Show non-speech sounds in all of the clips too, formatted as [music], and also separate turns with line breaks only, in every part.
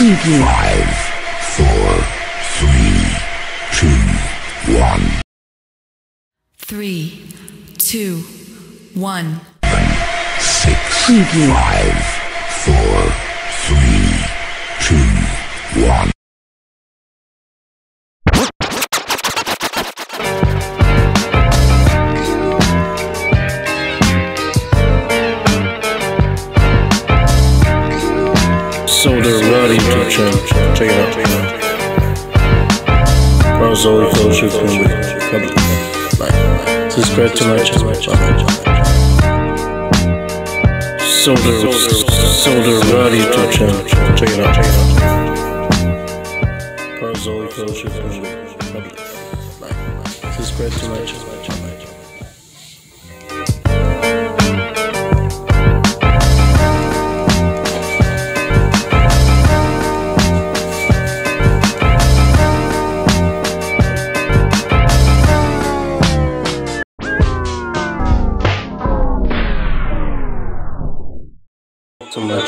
Preview.
Five, four, three, two, one.
Three, two, one.
Six,
Preview.
five, four, three, two, one.
Like, subscribe to my channel. Solder, Solder Rod YouTube channel. Check it out. Check it out. Zoe Fellowship Family. Like, subscribe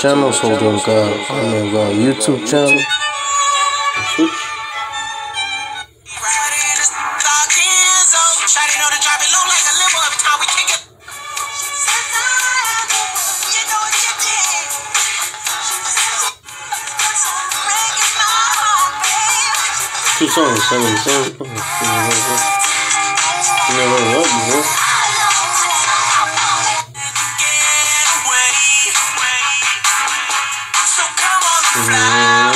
to my channel. to my channel, Solder God, on my YouTube channel. Two songs, seven songs. Never heard before.
I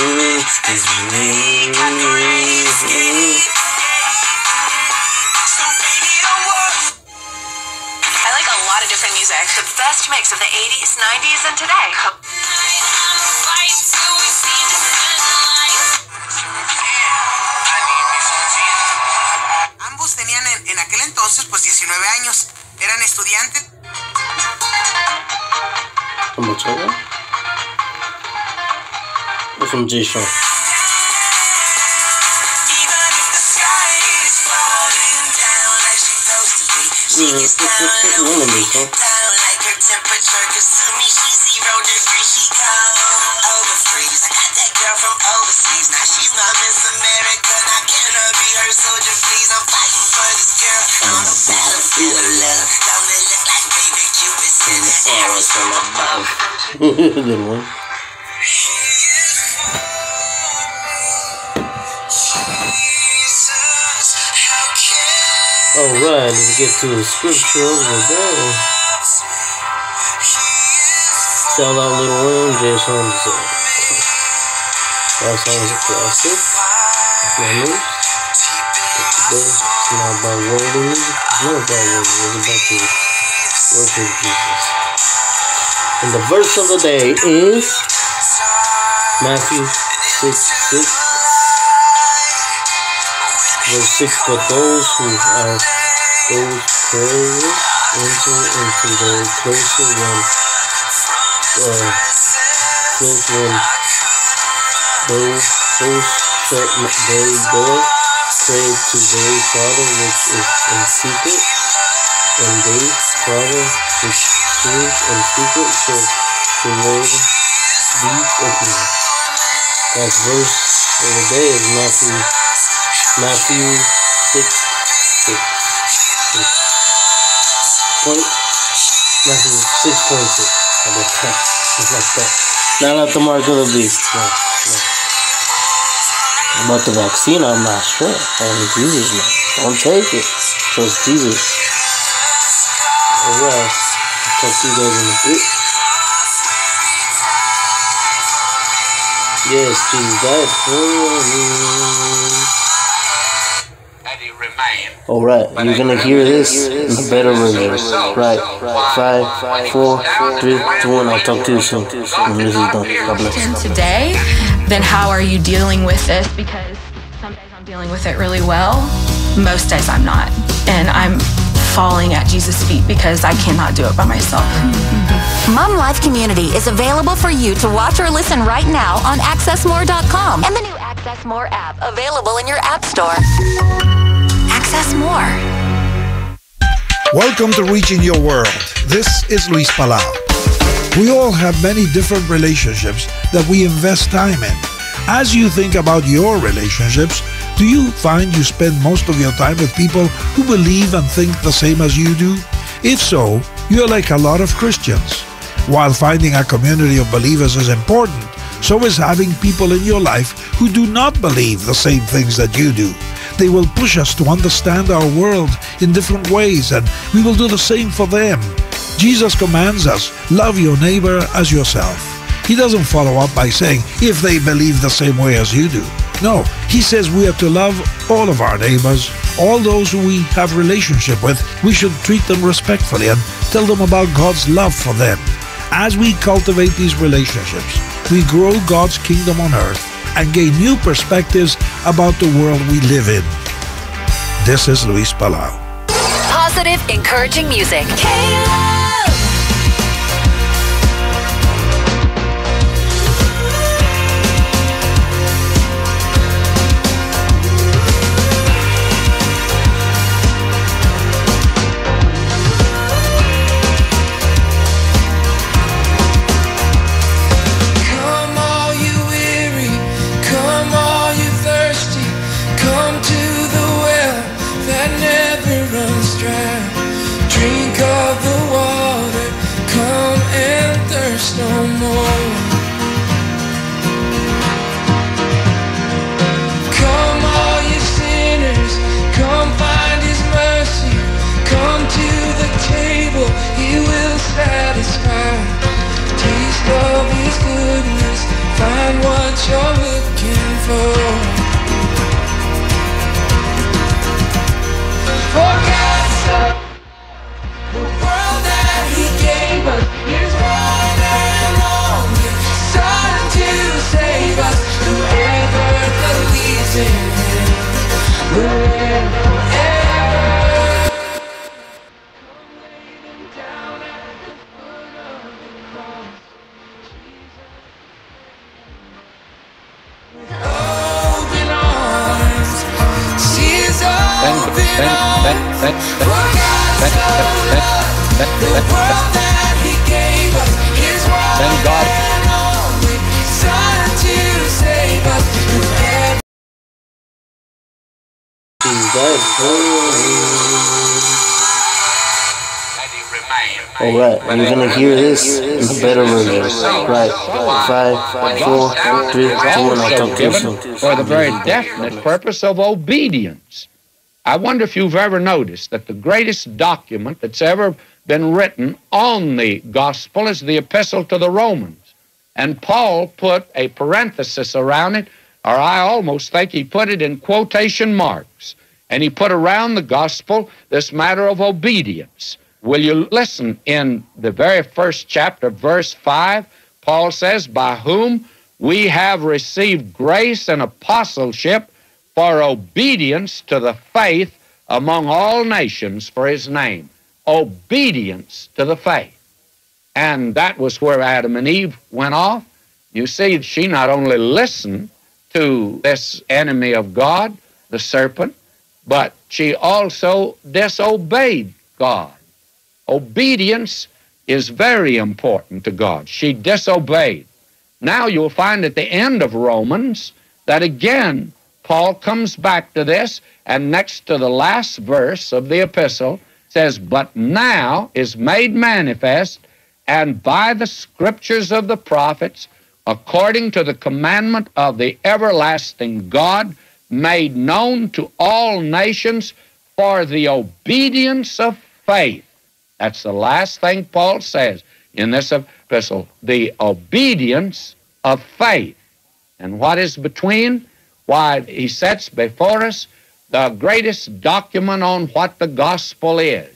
like a lot of different music. The best mix of the 80s, 90s, and today.
Ambos tenían en, en aquel entonces pues 19 años.
Mm-hmm. Mm-hmm. Mm-hmm. from Jay Sean. Yeah, one of these, huh? Good one. Alright, let's get to the scripture of the day. Shout out Lil Wayne, Jay uh, That song is a classic. Memories. It's not about worldly. It's not about worldly. It's about the work of Jesus. And the verse of the day is Matthew 6 6. Verse 6 But those who are those prayers enter into the closer one, uh, close one. Those, those shut their door, pray to their Father which is in secret, and they, Father which sees in secret, shall reward thee openly. That verse of the day is Matthew Matthew 6 6. Point Matthew 6.6. How about that? Just like that. Not at the mark of the beast. No, no. About the vaccine, I'm not sure. Only Jesus knows. Don't take it. Trust Jesus. Alright. I'll talk to you guys in a bit. Yes, Jesus died for me. All right, you're gonna hear this in a better version. Right, five, four, three, two, one. I'll talk to you soon. When this is done. God bless.
Today, then how are you dealing with this? Because some days I'm dealing with it really well, most days I'm not. And I'm falling at Jesus' feet because I cannot do it by myself.
Mom Life Community is available for you to watch or listen right now on AccessMore.com and the new Access More app available in your App Store. Access More.
Welcome to Reaching Your World. This is Luis Palau. We all have many different relationships that we invest time in. As you think about your relationships, do you find you spend most of your time with people who believe and think the same as you do? If so, you're like a lot of Christians. While finding a community of believers is important, so is having people in your life who do not believe the same things that you do. They will push us to understand our world in different ways, and we will do the same for them. Jesus commands us, love your neighbor as yourself. He doesn't follow up by saying, if they believe the same way as you do. No, he says we are to love all of our neighbors, all those who we have relationship with. We should treat them respectfully and tell them about God's love for them. As we cultivate these relationships, we grow God's kingdom on earth and gain new perspectives about the world we live in. This is Luis Palau.
Positive, encouraging music.
Will
All right, you're gonna hear this in better version. Right, five, four, three, two, and I'll talk to you
for the very definite purpose of obedience. I wonder if you've ever noticed that the greatest document that's ever been written on the gospel is the epistle to the Romans. And Paul put a parenthesis around it, or I almost think he put it in quotation marks. And he put around the gospel this matter of obedience. Will you listen in the very first chapter, verse 5? Paul says, By whom we have received grace and apostleship for obedience to the faith among all nations for his name. Obedience to the faith. And that was where Adam and Eve went off. You see, she not only listened to this enemy of God, the serpent, but she also disobeyed God. Obedience is very important to God. She disobeyed. Now you'll find at the end of Romans that again Paul comes back to this, and next to the last verse of the epistle says, But now is made manifest, and by the scriptures of the prophets, according to the commandment of the everlasting God, made known to all nations for the obedience of faith. That's the last thing Paul says in this epistle the obedience of faith. And what is between? Why, he sets before us the greatest document on what the gospel is,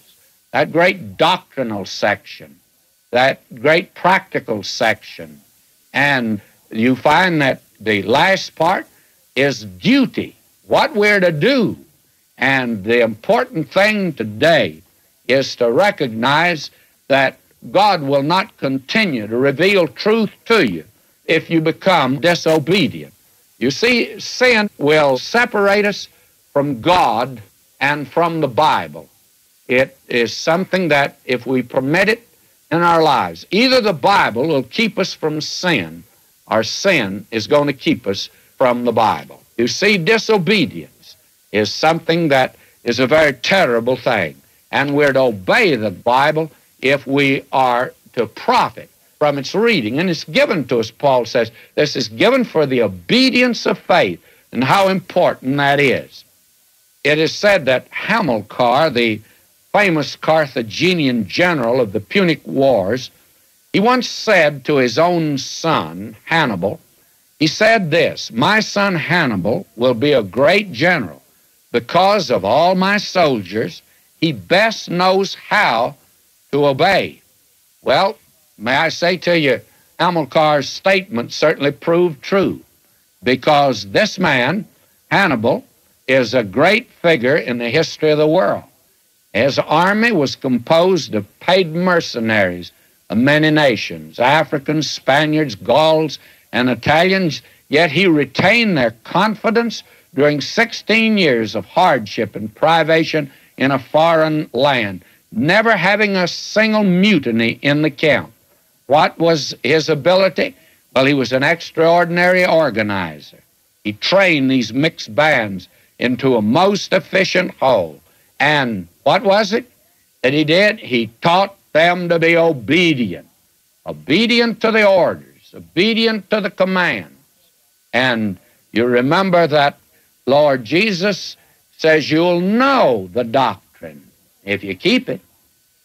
that great doctrinal section, that great practical section. And you find that the last part is duty, what we're to do. And the important thing today is to recognize that God will not continue to reveal truth to you if you become disobedient. You see, sin will separate us from God and from the Bible. It is something that, if we permit it in our lives, either the Bible will keep us from sin, or sin is going to keep us from the Bible. You see, disobedience is something that is a very terrible thing, and we're to obey the Bible if we are to profit from its reading. And it's given to us, Paul says, this is given for the obedience of faith, and how important that is. It is said that Hamilcar, the famous Carthaginian general of the Punic Wars, he once said to his own son, Hannibal, he said this My son Hannibal will be a great general because of all my soldiers. He best knows how to obey. Well, may I say to you, Hamilcar's statement certainly proved true because this man, Hannibal, is a great figure in the history of the world. His army was composed of paid mercenaries of many nations Africans, Spaniards, Gauls, and Italians, yet he retained their confidence during 16 years of hardship and privation in a foreign land, never having a single mutiny in the camp. What was his ability? Well, he was an extraordinary organizer. He trained these mixed bands into a most efficient whole. And what was it that he did? He taught them to be obedient, obedient to the orders, obedient to the commands. And you remember that Lord Jesus says you'll know the doctrine if you keep it.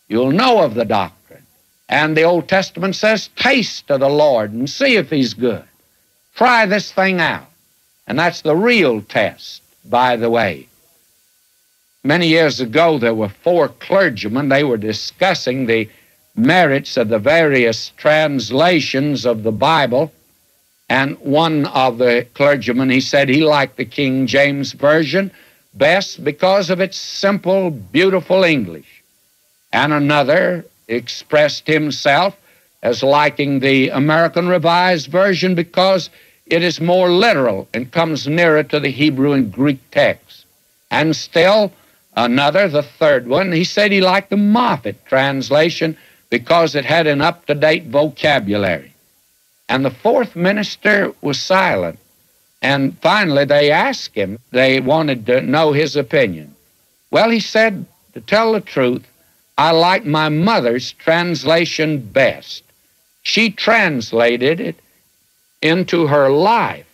You'll know of the doctrine. And the Old Testament says, taste of the Lord and see if he's good. Try this thing out. And that's the real test, by the way. Many years ago, there were four clergymen. They were discussing the merits of the various translations of the Bible. And one of the clergymen, he said he liked the King James Version best because of its simple, beautiful English. And another expressed himself as liking the American Revised Version because it is more literal and comes nearer to the Hebrew and Greek text. And still, Another, the third one, he said he liked the Moffatt translation because it had an up to date vocabulary. And the fourth minister was silent. And finally, they asked him, they wanted to know his opinion. Well, he said, to tell the truth, I like my mother's translation best. She translated it into her life,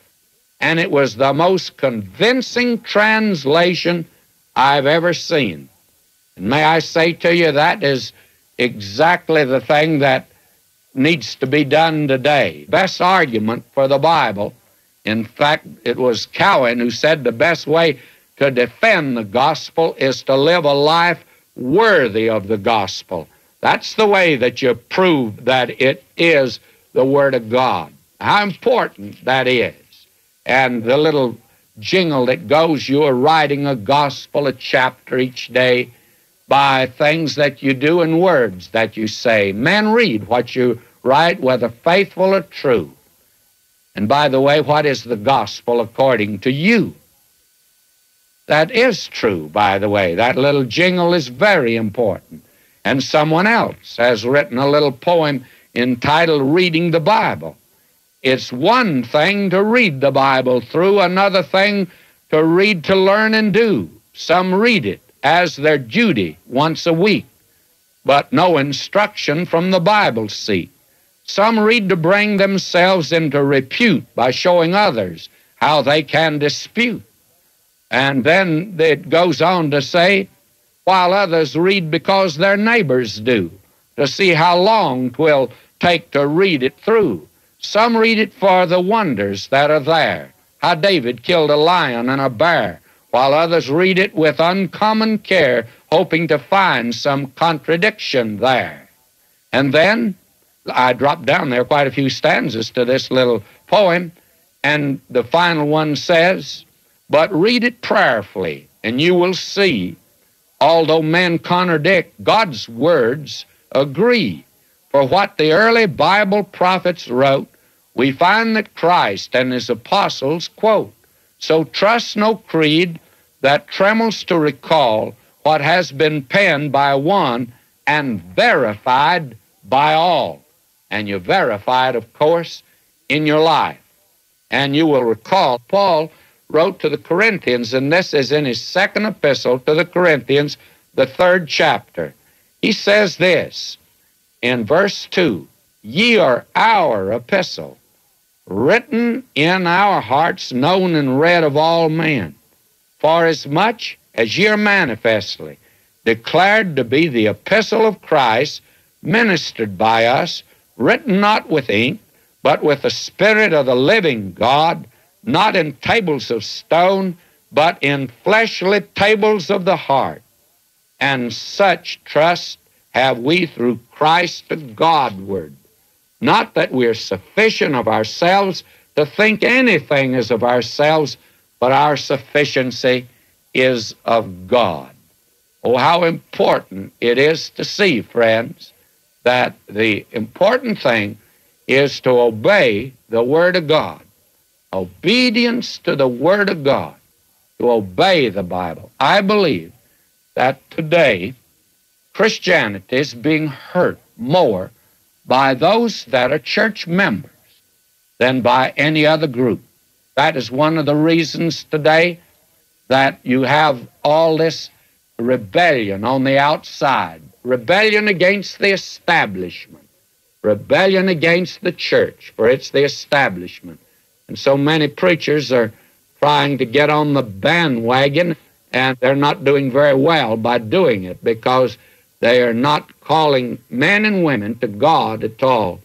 and it was the most convincing translation I've ever seen. And may I say to you, that is exactly the thing that needs to be done today. Best argument for the Bible. In fact, it was Cowan who said the best way to defend the gospel is to live a life worthy of the gospel. That's the way that you prove that it is the Word of God. How important that is. And the little jingle that goes, you are writing a gospel, a chapter each day by things that you do and words that you say. Men read what you write, whether faithful or true. And by the way, what is the gospel according to you? That is true, by the way. That little jingle is very important. And someone else has written a little poem entitled Reading the Bible. It's one thing to read the Bible through, another thing to read to learn and do. Some read it as their duty once a week, but no instruction from the Bible seat. Some read to bring themselves into repute by showing others how they can dispute. And then it goes on to say, while others read because their neighbors do, to see how long 'twill take to read it through. Some read it for the wonders that are there, how David killed a lion and a bear, while others read it with uncommon care, hoping to find some contradiction there. And then I dropped down there quite a few stanzas to this little poem, and the final one says, But read it prayerfully, and you will see, although men contradict, God's words agree. For what the early Bible prophets wrote, we find that Christ and his apostles quote. So trust no creed that trembles to recall what has been penned by one and verified by all. And you verify it, of course, in your life. And you will recall, Paul wrote to the Corinthians, and this is in his second epistle to the Corinthians, the third chapter. He says this in verse 2 Ye are our epistle, written in our hearts, known and read of all men. For as much as ye are manifestly declared to be the epistle of Christ, ministered by us, written not with ink, but with the Spirit of the living God, not in tables of stone, but in fleshly tables of the heart. And such trust have we through Christ to Godward. Not that we're sufficient of ourselves to think anything is of ourselves, but our sufficiency is of God. Oh, how important it is to see, friends, that the important thing is to obey the Word of God. Obedience to the Word of God, to obey the Bible. I believe that today Christianity is being hurt more by those that are church members than by any other group. That is one of the reasons today that you have all this rebellion on the outside, rebellion against the establishment, rebellion against the church, for it's the establishment. And so many preachers are trying to get on the bandwagon, and they're not doing very well by doing it because they are not calling men and women to God at all,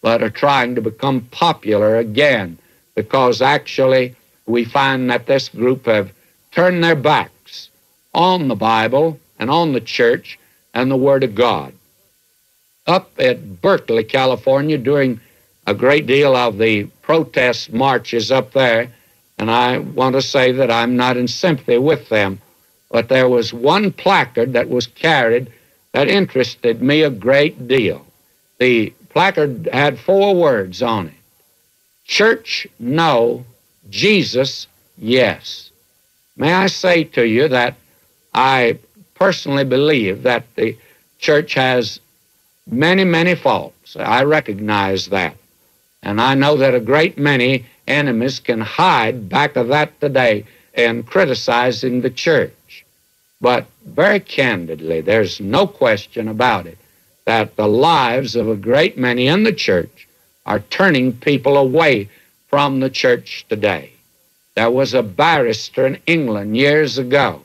but are trying to become popular again because actually we find that this group have turned their backs on the Bible and on the church and the Word of God. Up at Berkeley, California, during a great deal of the protest marches up there, and I want to say that I'm not in sympathy with them, but there was one placard that was carried that interested me a great deal. The placard had four words on it Church, no. Jesus, yes. May I say to you that I personally believe that the church has many, many faults. I recognize that. And I know that a great many enemies can hide back of that today in criticizing the church. But very candidly, there's no question about it that the lives of a great many in the church are turning people away from the church today. There was a barrister in England years ago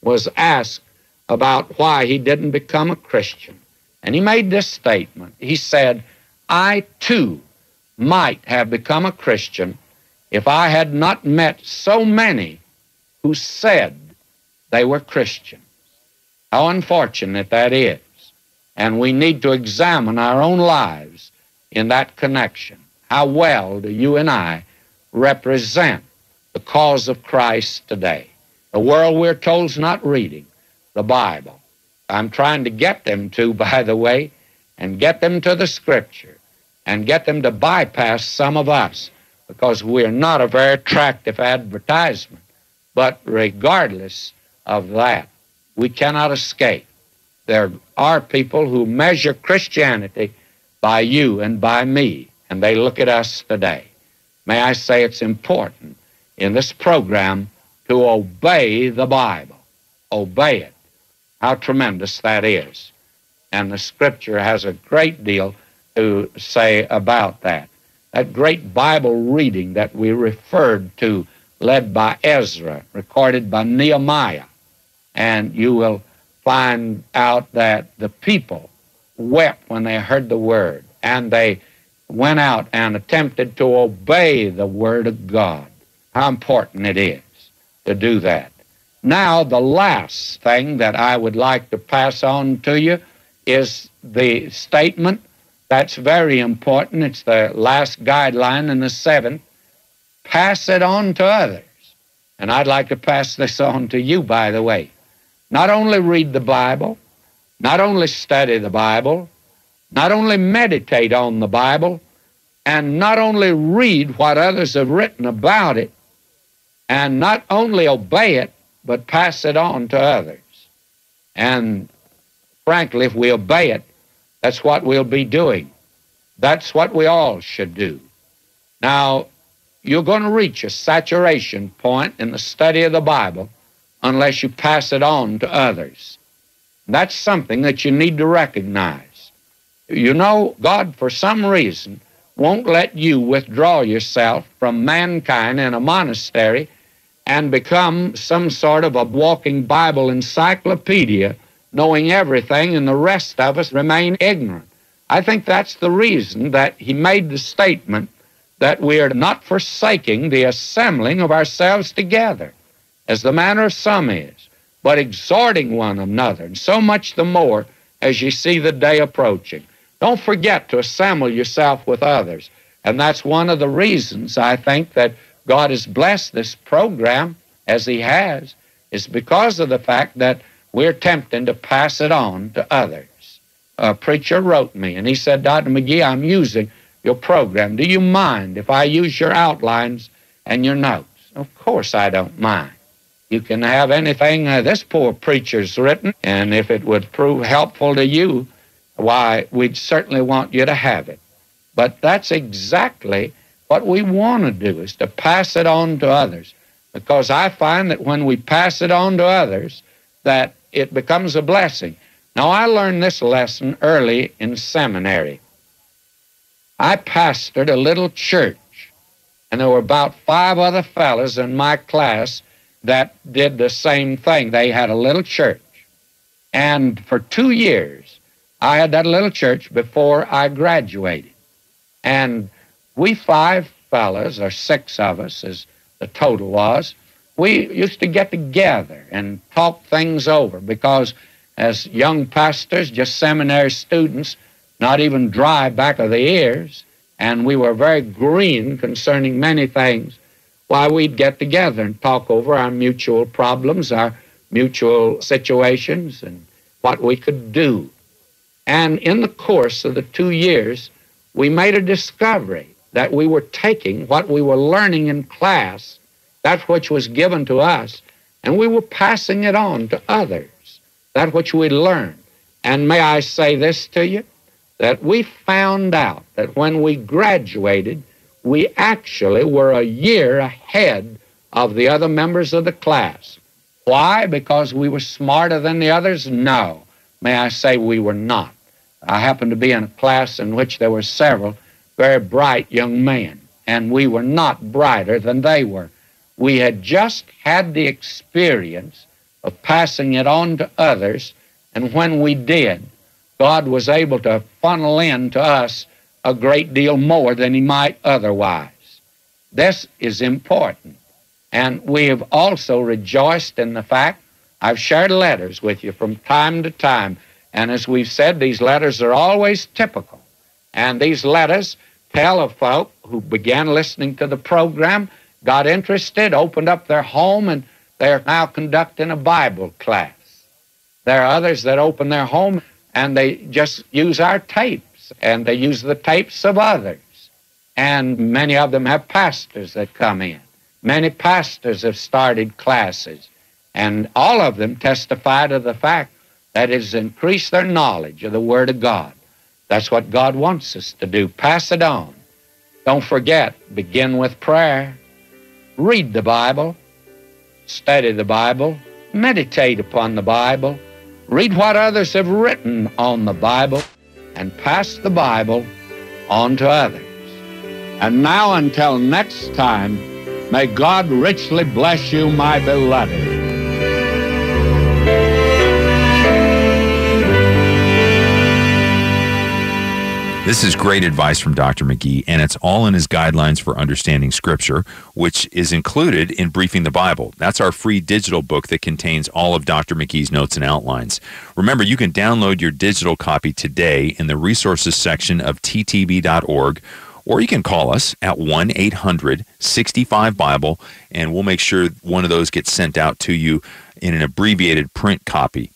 was asked about why he didn't become a Christian. And he made this statement. He said, I too might have become a Christian if I had not met so many who said they were Christians. How unfortunate that is. And we need to examine our own lives in that connection. How well do you and I represent the cause of Christ today? The world, we're told, is not reading the Bible. I'm trying to get them to, [laughs] by the way, and get them to the Scripture and get them to bypass some of us because we're not a very attractive advertisement. But regardless of that, we cannot escape. There are people who measure Christianity by you and by me, and they look at us today. May I say it's important in this program to obey the Bible. Obey it. How tremendous that is. And the Scripture has a great deal to say about that. That great Bible reading that we referred to, led by Ezra, recorded by Nehemiah, and you will find out that the people wept when they heard the word, and they went out and attempted to obey the word of God. How important it is to do that. Now, the last thing that I would like to pass on to you is the statement that's very important. It's the last guideline in the seventh. Pass it on to others. And I'd like to pass this on to you, by the way. Not only read the Bible, not only study the Bible, not only meditate on the Bible, and not only read what others have written about it, and not only obey it, but pass it on to others. And frankly, if we obey it, that's what we'll be doing. That's what we all should do. Now, you're going to reach a saturation point in the study of the Bible unless you pass it on to others. That's something that you need to recognize. You know, God, for some reason, won't let you withdraw yourself from mankind in a monastery and become some sort of a walking Bible encyclopedia, knowing everything, and the rest of us remain ignorant. I think that's the reason that he made the statement that we are not forsaking the assembling of ourselves together, as the manner of some is, but exhorting one another, and so much the more as you see the day approaching. Don't forget to assemble yourself with others. And that's one of the reasons I think that God has blessed this program as He has, is because of the fact that we're tempting to pass it on to others. A preacher wrote me and he said, Dr. McGee, I'm using your program. Do you mind if I use your outlines and your notes? Of course I don't mind. You can have anything uh, this poor preacher's written, and if it would prove helpful to you, why, we'd certainly want you to have it. But that's exactly what we want to do is to pass it on to others. Because I find that when we pass it on to others, that it becomes a blessing. Now, I learned this lesson early in seminary. I pastored a little church, and there were about five other fellows in my class that did the same thing. They had a little church. And for two years, I had that little church before I graduated. And we five fellas, or six of us, as the total was, we used to get together and talk things over because as young pastors, just seminary students, not even dry back of the ears, and we were very green concerning many things. Why, we'd get together and talk over our mutual problems, our mutual situations, and what we could do. And in the course of the two years, we made a discovery that we were taking what we were learning in class, that which was given to us, and we were passing it on to others, that which we learned. And may I say this to you? That we found out that when we graduated, we actually were a year ahead of the other members of the class. Why? Because we were smarter than the others? No. May I say we were not. I happened to be in a class in which there were several very bright young men, and we were not brighter than they were. We had just had the experience of passing it on to others, and when we did, God was able to funnel in to us a great deal more than He might otherwise. This is important. And we have also rejoiced in the fact I've shared letters with you from time to time. And as we've said, these letters are always typical. And these letters tell of folk who began listening to the program, got interested, opened up their home, and they're now conducting a Bible class. There are others that open their home and they just use our and they use the tapes of others. And many of them have pastors that come in. Many pastors have started classes. And all of them testify to the fact that it has increased their knowledge of the Word of God. That's what God wants us to do. Pass it on. Don't forget, begin with prayer. Read the Bible. Study the Bible. Meditate upon the Bible. Read what others have written on the Bible and pass the Bible on to others. And now, until next time, may God richly bless you, my beloved.
This is great advice from Dr. McGee, and it's all in his guidelines for understanding Scripture, which is included in Briefing the Bible. That's our free digital book that contains all of Dr. McGee's notes and outlines. Remember, you can download your digital copy today in the resources section of ttb.org, or you can call us at 1 800 65 Bible, and we'll make sure one of those gets sent out to you in an abbreviated print copy.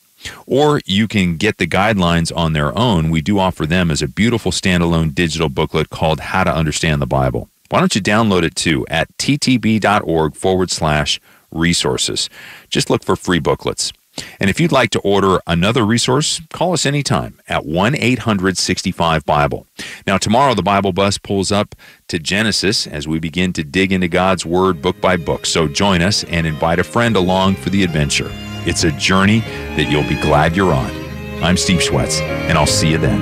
Or you can get the guidelines on their own. We do offer them as a beautiful standalone digital booklet called How to Understand the Bible. Why don't you download it too at ttb.org forward slash resources? Just look for free booklets. And if you'd like to order another resource, call us anytime at 1 800 65 Bible. Now, tomorrow the Bible bus pulls up to Genesis as we begin to dig into God's Word book by book. So join us and invite a friend along for the adventure. It's a journey that you'll be glad you're on. I'm Steve Schwetz, and I'll see you then.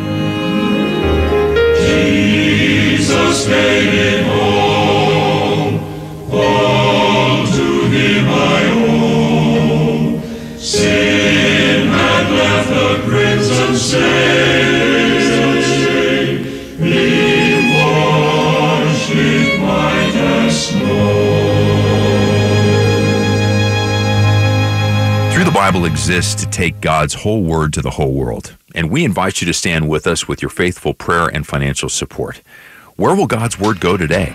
Jesus made it home, home to him I owe. Sin had left the crimson stain,
Bible exists to take God's whole word to the whole world. And we invite you to stand with us with your faithful prayer and financial support. Where will God's word go today?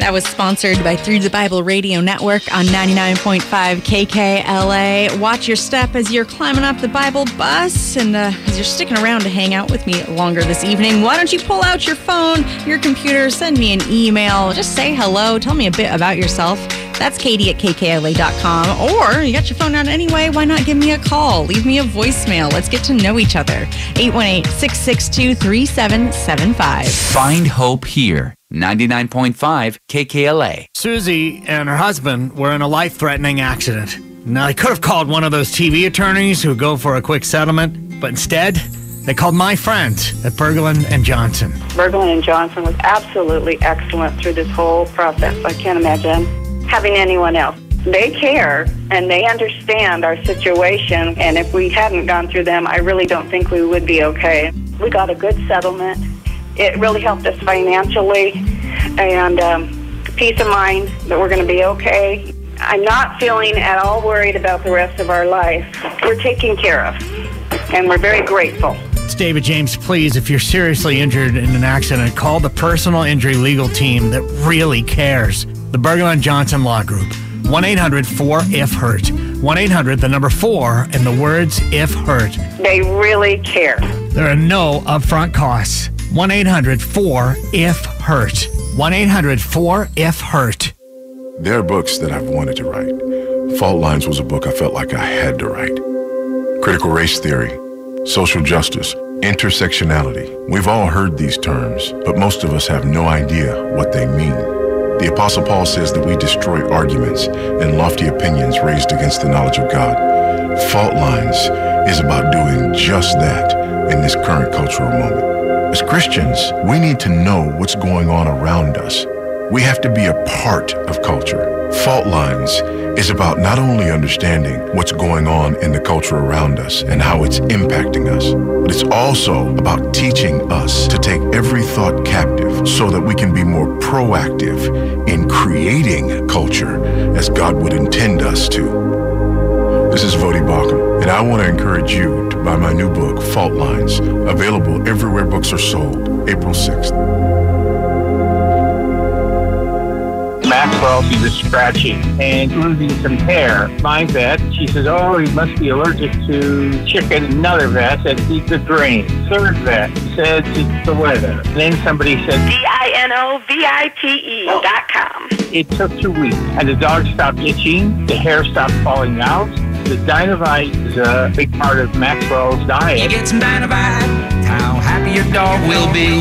That was sponsored by Through the Bible Radio Network on 99.5 KKLA. Watch your step as you're climbing up the Bible bus and uh, as you're sticking around to hang out with me longer this evening. Why don't you pull out your phone, your computer, send me an email, just say hello, tell me a bit about yourself. That's Katie at KKLA.com. Or you got your phone out anyway, why not give me a call? Leave me a voicemail. Let's get to know each other. 818 662 3775.
Find hope here. 99.5 KKLA.
Susie and her husband were in a life threatening accident. Now, they could have called one of those TV attorneys who go for a quick settlement, but instead, they called my friends at Berglund and Johnson.
Berglund and Johnson was absolutely excellent through this whole process. I can't imagine having anyone else. They care and they understand our situation, and if we hadn't gone through them, I really don't think we would be okay. We got a good settlement. It really helped us financially and um, peace of mind that we're going to be okay. I'm not feeling at all worried about the rest of our life. We're taken care of, and we're very grateful.
It's David James. Please, if you're seriously injured in an accident, call the personal injury legal team that really cares. The Berglund Johnson Law Group. 1 800 4 IF HURT. 1 800 the number 4 and the words IF HURT.
They really care.
There are no upfront costs. 1 800 4 IF HURT. 1 800 4 IF HURT.
There are books that I've wanted to write. Fault Lines was a book I felt like I had to write. Critical race theory, social justice, intersectionality. We've all heard these terms, but most of us have no idea what they mean. The Apostle Paul says that we destroy arguments and lofty opinions raised against the knowledge of God. Fault Lines is about doing just that in this current cultural moment. As Christians, we need to know what's going on around us. We have to be a part of culture. Fault Lines is about not only understanding what's going on in the culture around us and how it's impacting us, but it's also about teaching us to take every thought captive so that we can be more proactive in creating culture as God would intend us to. This is Voddie Baucham, and I want to encourage you to buy my new book, Fault Lines, available everywhere books are sold, April 6th.
Maxwell, she was scratching and losing some hair. My vet, she says, oh, he must be allergic to chicken. Another vet said, eat the grain. Third vet said, it's the weather. Then somebody said,
D-I-N-O-V-I-T-E dot com.
it took two weeks. And the dog stopped itching, the hair stopped falling out. The Dinovite is a big part of Maxwell's diet.
You get some Dinovite, how happy your dog will be.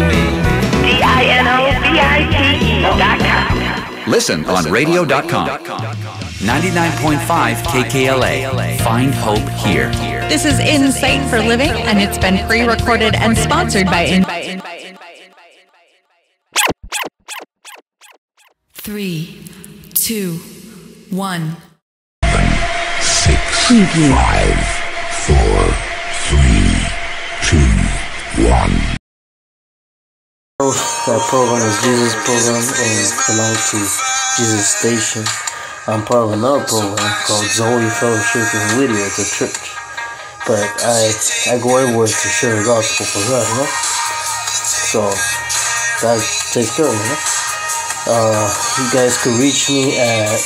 D-I-N-O-V-I-T-E dot com.
Listen on radio.com. 99.5 KKLA. Find hope here.
This is Insight for Living, and it's been pre recorded and sponsored by In.
Three, two, one.
Six, five, four, three, two, one.
Our program is Jesus program and belongs to Jesus Station. I'm part of another program called Zoe Fellowship in Whittier at the church. But I I go everywhere to share the gospel for God, you know? So that takes care of me, you know? Uh, you guys can reach me at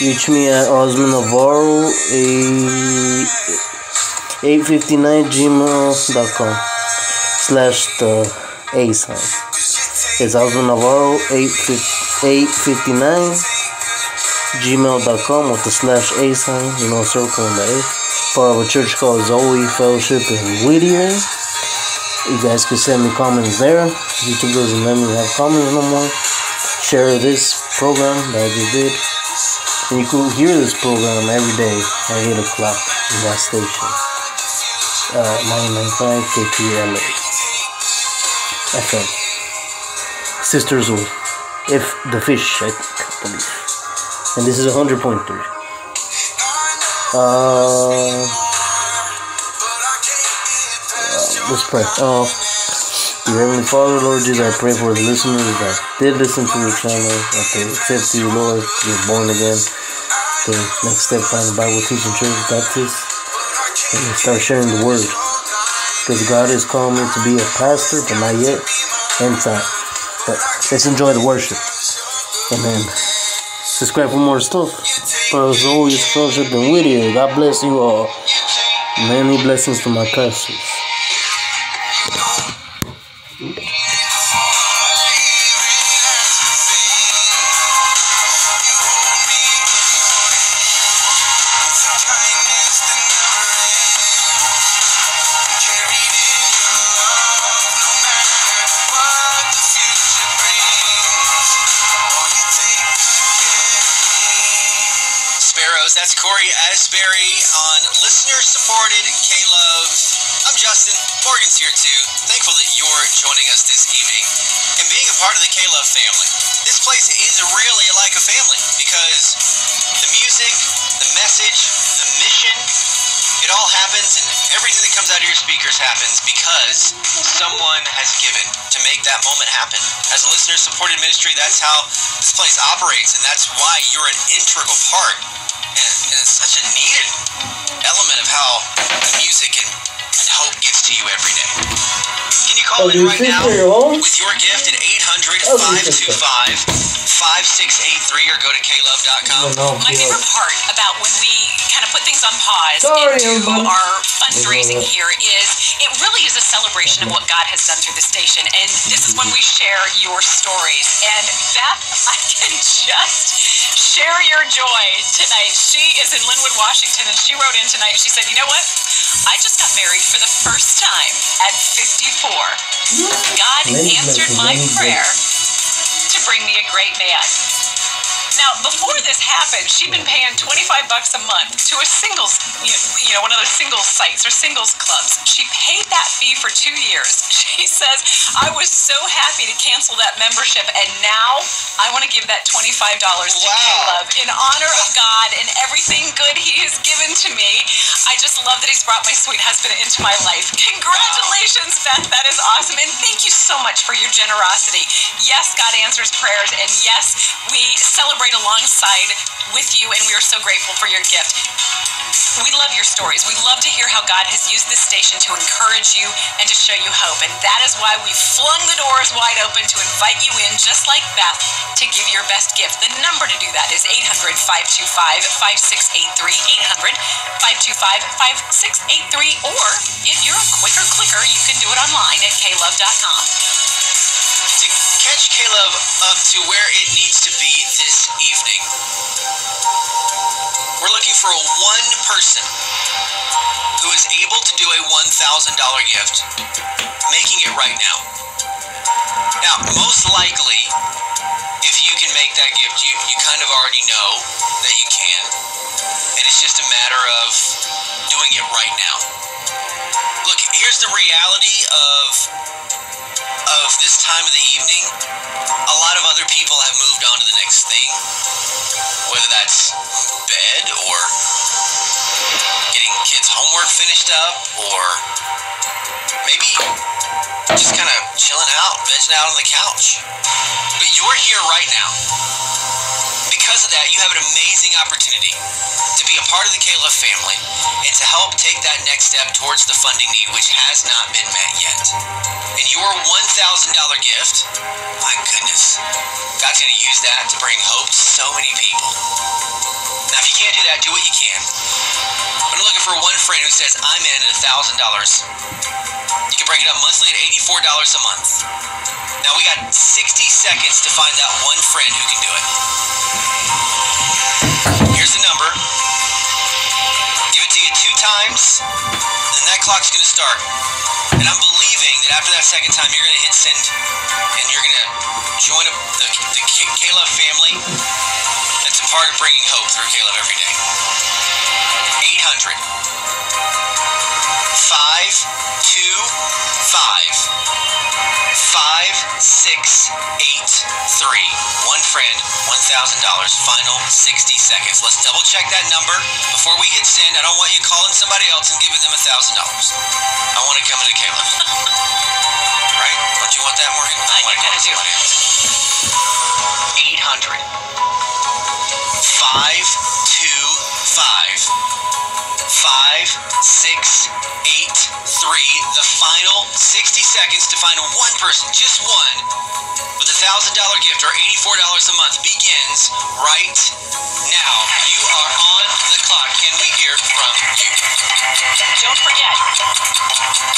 Reach me at Osman Navarro, a 859 gmail.com slash the A sign. It's Osman Navarro 859 gmail.com with the slash A sign, you know, circle in the A. Part of a church called Zoe Fellowship in Whittier. You guys can send me comments there. YouTube doesn't let me have comments no more. Share this program that I just did. And you can hear this program every day at 8 o'clock in that station. Uh, 995 KKLA FM. Sisters of If the Fish, I believe. And this is 100.3. Uh, let's pray. Uh, Dear Heavenly Father, Lord Jesus, I pray for the listeners that did listen to your channel, that they accept you, Lord, you're born again. The next step, find Bible teaching church Baptist, and start sharing the word. Because God is calling me to be a pastor, but not yet. End time. But let's enjoy the worship. And then subscribe for more stuff. For as always, fellowship and Whittier. God bless you all. Many blessings to my pastors.
Love. I'm Justin. Morgan's here too. Thankful that you're joining us this evening and being a part of the K Love family. This place is really like a family because the music, the message, the mission, it all happens and everything that comes out of your speakers happens because someone has given to make that moment happen. As a listener supported ministry, that's how this place operates and that's why you're an integral part and, and it's such a needed element of how the music and, and hope gets to you every day. Can you call
Oh,
in right now with your gift at 800
Oh, you think
525 5683 or go to klove.com?
My favorite part about when we kind of put things on pause
Sorry, everybody.
our fundraising here is it really is a celebration of what God has done through the station. And this is when we share your stories. And Beth, I can just share your joy tonight. She is in Lynnwood, Washington, and she wrote in tonight. She said, You know what? I just got married for the first time at 54. God answered my prayer to bring me a great man. Now, before this happened, she'd been paying 25 bucks a month to a singles, you you know, one of those singles sites or singles clubs. She paid that fee for two years. [laughs] She says, I was so happy to cancel that membership, and now I want to give that $25 to K-LOVE in honor of God and everything good he has given to me. I just love that he's brought my sweet husband into my life. Congratulations, Beth. That is awesome. And thank you so much for your generosity. Yes, God answers prayers, and yes, we celebrate alongside with you, and we are so grateful for your gift. We love your stories. We love to hear how God has used this station to encourage you and to show you hope. And that is why we flung the doors wide open to invite you in, just like Beth, to give your best gift. The number to do that is 800 525 5683. 800 525 5683. Or if you're a quicker clicker, you can do it online at klove.com.
to catch Caleb up to where it needs to be this evening. We're looking for a one person who is able to do a $1,000 gift, making it right now. Now, most likely, if you can make that gift, you, you kind of already know that you can. And it's just a matter of doing it right now. Look, here's the reality of of this time of the evening, a lot of other people have moved on to the next thing, whether that's bed or getting kids' homework finished up, or maybe just kind of chilling out, vegging out on the couch. But you're here right now. Because of that, you have an amazing opportunity to be a part of the K-LOVE family and to help take that next step towards the funding need, which has not been met yet. And your $1,000 gift, my goodness, God's going to use that to bring hope to so many people. Now, if you can't do that, do what you can. I'm looking for one friend who says, I'm in at $1,000. You can break it up monthly at $84 a month. Now, we got 60 seconds to find that one friend who can do it. Here's the number. To you two times, and that clock's going to start. And I'm believing that after that second time, you're going to hit send, and you're going to join a, the, the K-LOVE family that's a part of bringing hope through K-LOVE every day. 800 5683. One friend, $1,000, final 60 seconds. Let's double check that number before we hit send. I don't want you calling somebody else and giving them a $1,000. I want to come into K-LOVE. [laughs] right? Don't you want that, Morgan? I want to come to somebody else. 800 5683. The final 60 seconds to find one person, just one, with a $1,000 gift or $84 a month begins right now. You are on the clock. Can we hear from you?
Don't forget,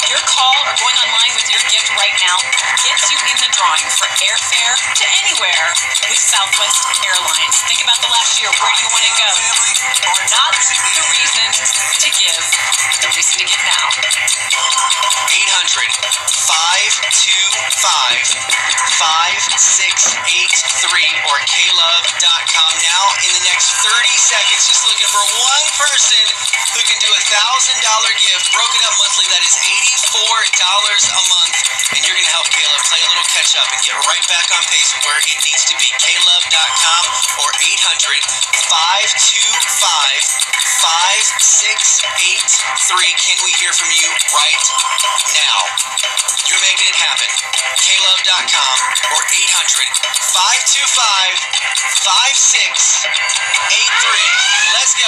your call or going online with your gift right now gets you in the drawing for airfare to anywhere with Southwest Airlines. Think about the last year. Where do you want to go? Not the reason to give, the reason to give now.
800 525 5683 or klove.com. Now, in the next 30 seconds, just looking for one person who can do a $1,000 gift broken up monthly. That is $84 a month. And you're going to help K-LOVE play a little catch up and get right back on pace where he needs to be. klove.com or 800 525 5683. Can we hear from you right now? You're making it happen. klove.com or 800 525 5683. Let's go.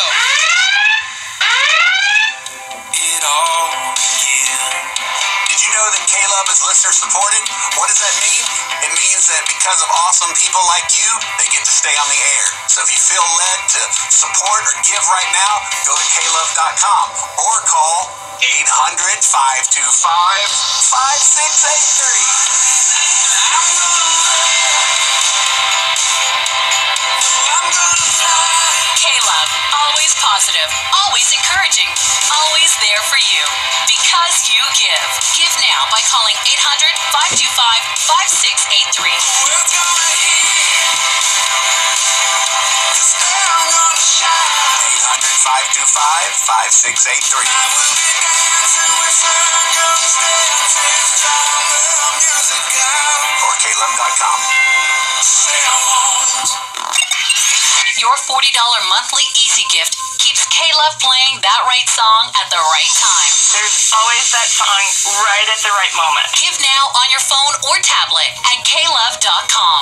It all began. Did you know that K-LOVE is listener supported? What does that mean? It means that because of awesome people like you, they get to stay on the air. So if you feel led to support or give right now, go to klove.com or call 800 525
Caleb, always positive, always encouraging, always there for you. Because you give. Give now by calling 800 525 5683.
800 525 5683. Or klove.com.
Your $40 monthly easy gift keeps K-LOVE playing that right song at the right time. There's always that song right at the right moment. Give now on your phone or tablet at klove.com.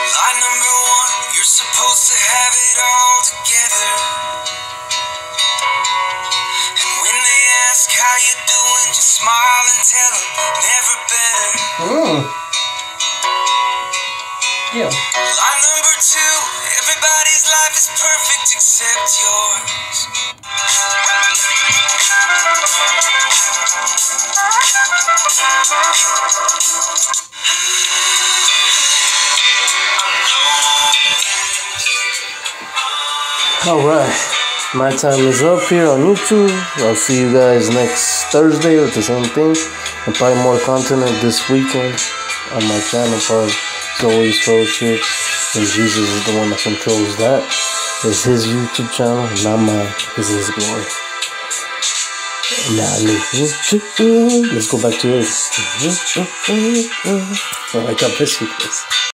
Line number one, you're supposed to have it all together. And when they ask how you doing, just smile and tell them never better.
Oh.
Line number two, everybody's life is perfect except yours.
Alright, my time is up here on YouTube. I'll see you guys next Thursday with the same thing and probably more content this weekend on my channel. Probably Zoe's Fellowship. And Jesus is the one that controls that. It's his YouTube channel, not mine. It's his glory. Now, let's go back to it. Alright, God bless you guys.